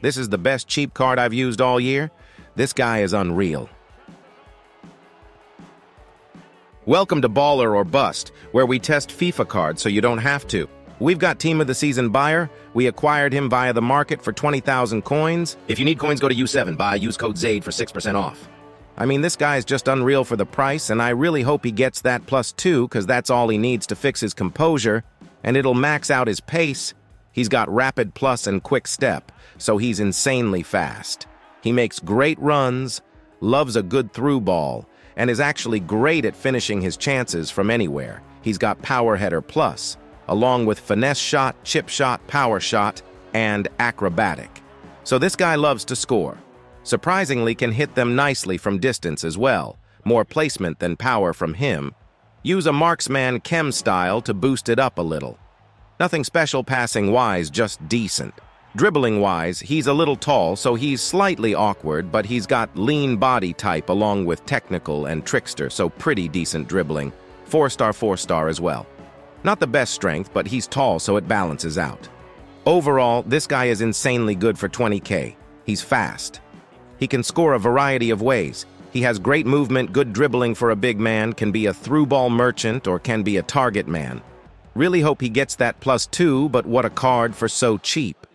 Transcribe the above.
This is the best cheap card I've used all year. This guy is unreal. Welcome to Baller or Bust, where we test FIFA cards so you don't have to. We've got Team of the Season Beier. We acquired him via the market for 20,000 coins. If you need coins, go to U7Buy, use code ZADE for 6% off. I mean, this guy's just unreal for the price, and I really hope he gets that plus two, because that's all he needs to fix his composure, and it'll max out his pace. He's got rapid plus and quick step, so he's insanely fast. He makes great runs, loves a good through ball, and is actually great at finishing his chances from anywhere. He's got power header plus, along with finesse shot, chip shot, power shot, and acrobatic. So this guy loves to score. Surprisingly can hit them nicely from distance as well, more placement than power from him. Use a marksman chem style to boost it up a little. Nothing special passing-wise, just decent. Dribbling-wise, he's a little tall, so he's slightly awkward, but he's got lean body type along with technical and trickster, so pretty decent dribbling. Four-star, four-star as well. Not the best strength, but he's tall, so it balances out. Overall, this guy is insanely good for 20k. He's fast. He can score a variety of ways. He has great movement, good dribbling for a big man, can be a through ball merchant, or can be a target man. Really hope he gets that plus two, but what a card for so cheap.